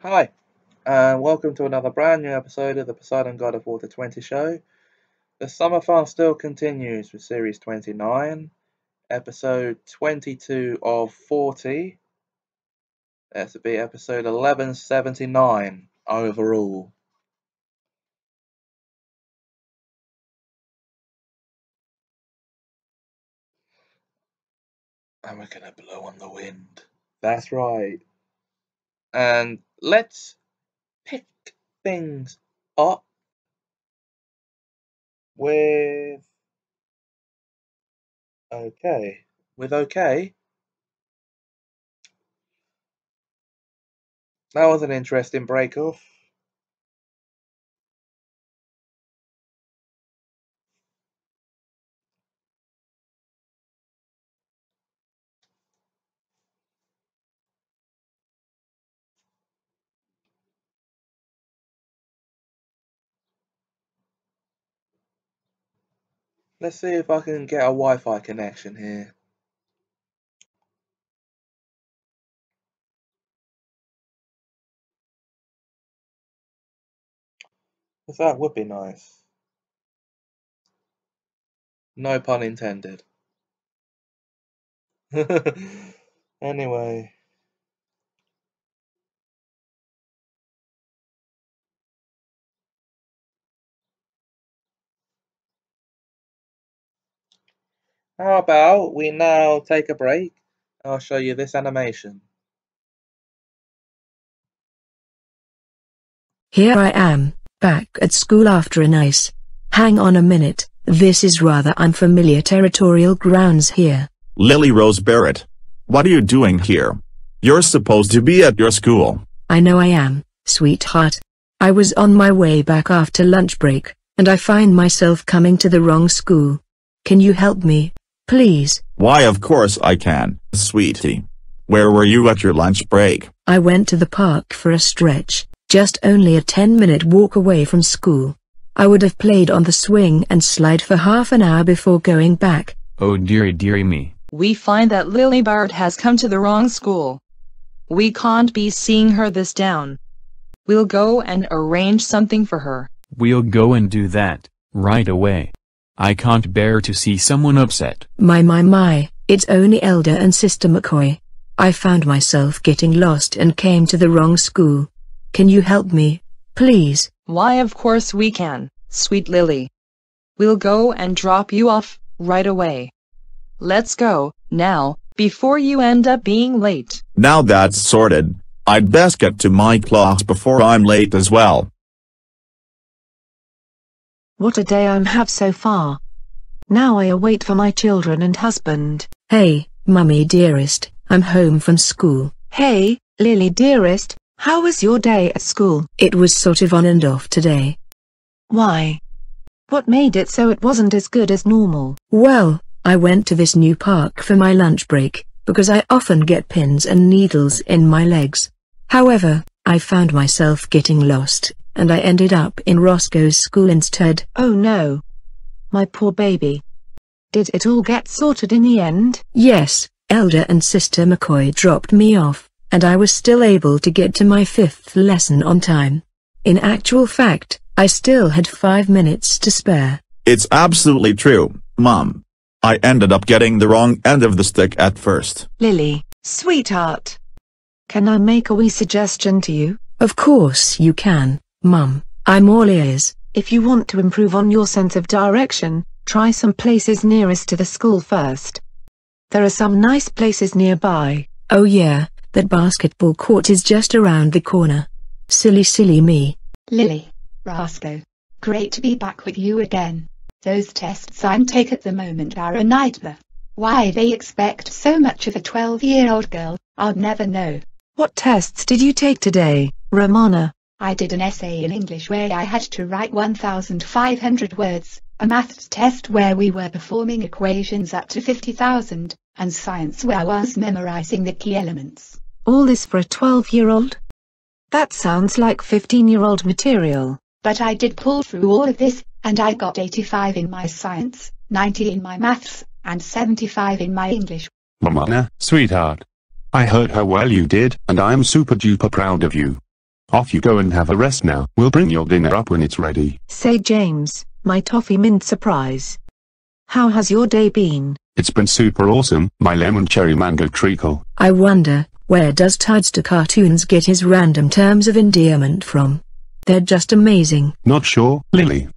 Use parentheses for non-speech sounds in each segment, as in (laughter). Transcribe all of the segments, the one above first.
Hi, and welcome to another brand new episode of the Poseidon God of Water 20 show. The summer fun still continues with series 29, episode 22 of 40. That's to be episode 1179 overall. And we're gonna blow on the wind. That's right. And let's pick things up with okay. With okay? That was an interesting break off Let's see if I can get a Wi-Fi connection here. That would be nice. No pun intended. (laughs) anyway. How about we now take a break? I'll show you this animation. Here I am, back at school after a nice. Hang on a minute, this is rather unfamiliar territorial grounds here. Lily Rose Barrett. What are you doing here? You're supposed to be at your school. I know I am, sweetheart. I was on my way back after lunch break, and I find myself coming to the wrong school. Can you help me? Please. Why of course I can, sweetie. Where were you at your lunch break? I went to the park for a stretch, just only a 10-minute walk away from school. I would have played on the swing and slide for half an hour before going back. Oh dearie dearie me. We find that Lily Barrett has come to the wrong school. We can't be seeing her this down. We'll go and arrange something for her. We'll go and do that, right away. I can't bear to see someone upset. My my my, it's only Elder and Sister McCoy. I found myself getting lost and came to the wrong school. Can you help me, please? Why of course we can, sweet Lily. We'll go and drop you off, right away. Let's go, now, before you end up being late. Now that's sorted, I'd best get to my class before I'm late as well. What a day I'm have so far. Now I await for my children and husband. Hey, mummy dearest, I'm home from school. Hey, Lily dearest, how was your day at school? It was sort of on and off today. Why? What made it so it wasn't as good as normal? Well, I went to this new park for my lunch break, because I often get pins and needles in my legs. However, I found myself getting lost and I ended up in Roscoe's school instead. Oh no. My poor baby. Did it all get sorted in the end? Yes, Elder and Sister McCoy dropped me off, and I was still able to get to my fifth lesson on time. In actual fact, I still had five minutes to spare. It's absolutely true, Mom. I ended up getting the wrong end of the stick at first. Lily, sweetheart. Can I make a wee suggestion to you? Of course you can. Mum, I'm all ears. If you want to improve on your sense of direction, try some places nearest to the school first. There are some nice places nearby. Oh yeah, that basketball court is just around the corner. Silly silly me. Lily, Roscoe. Great to be back with you again. Those tests I'm take at the moment are a nightmare. Why they expect so much of a 12-year-old girl, I'll never know. What tests did you take today, Romana? I did an essay in English where I had to write 1,500 words. a maths test where we were performing equations up to 50,000, and science where I was memorizing the key elements. All this for a 12-year-old? That sounds like 15-year-old material. But I did pull through all of this, and I got 85 in my science, 90 in my maths, and 75 in my English. Mamana, sweetheart. I heard how well you did, and I'm super duper proud of you. Off you go and have a rest now. We'll bring your dinner up when it's ready. Say James, my toffee mint surprise. How has your day been? It's been super awesome, my lemon cherry mango treacle. I wonder, where does Tudster Cartoons get his random terms of endearment from? They're just amazing. Not sure, Lily.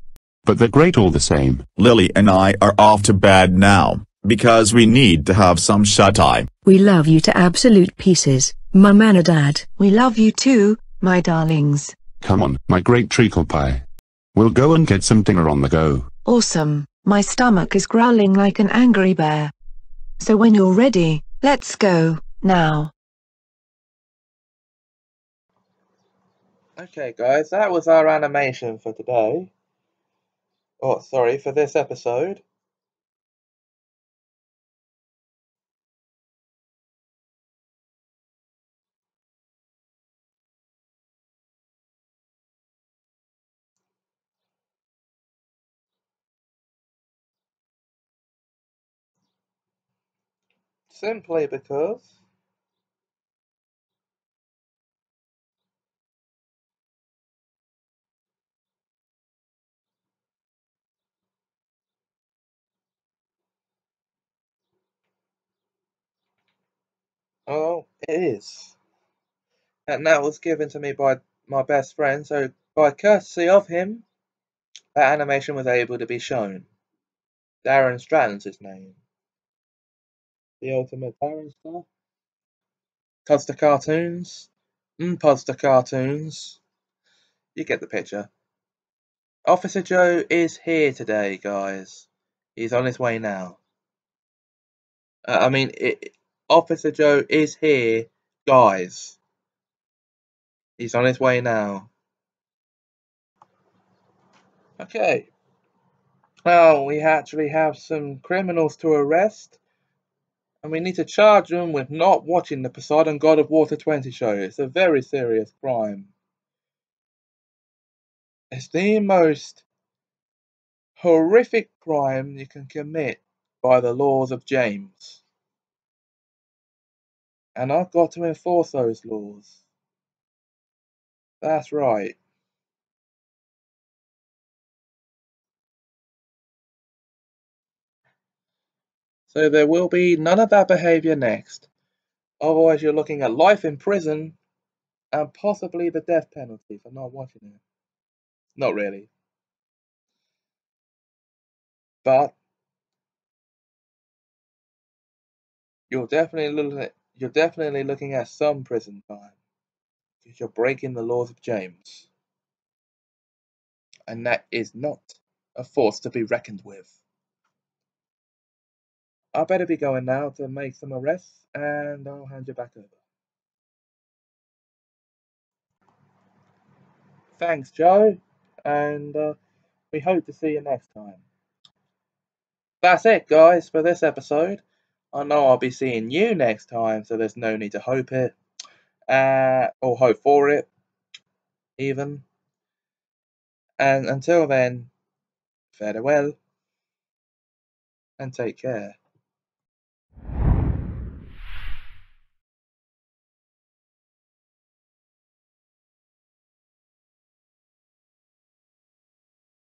But they're great all the same. Lily and I are off to bed now, because we need to have some shut-eye. We love you to absolute pieces, Mum and Dad. We love you too, my darlings. Come on, my great treacle pie. We'll go and get some dinner on the go. Awesome, my stomach is growling like an angry bear. So when you're ready, let's go, now. Okay, guys, that was our animation for today. Oh, sorry, for this episode. Simply because Oh, it is. And that was given to me by my best friend, so by courtesy of him, that animation was able to be shown. Darren Stratton's his name. The ultimate Darren star. Podster Cartoons. Mm, Podster Cartoons. You get the picture. Officer Joe is here today, guys. He's on his way now. Uh, I mean, it, Officer Joe is here, guys. He's on his way now. Okay. Well, we actually have some criminals to arrest. And we need to charge them with not watching the Poseidon God of Water 20 show. It's a very serious crime. It's the most horrific crime you can commit by the laws of James. And I've got to enforce those laws. That's right. So there will be none of that behaviour next. Otherwise, you're looking at life in prison and possibly the death penalty for not watching it. Not really. But you're definitely looking at, you're definitely looking at some prison time because you're breaking the laws of James, and that is not a force to be reckoned with. I better be going now to make some arrests, and I'll hand you back over. Thanks, Joe, and uh, we hope to see you next time. That's it, guys, for this episode. I know I'll be seeing you next time, so there's no need to hope it, uh, or hope for it, even. And until then, farewell, and take care.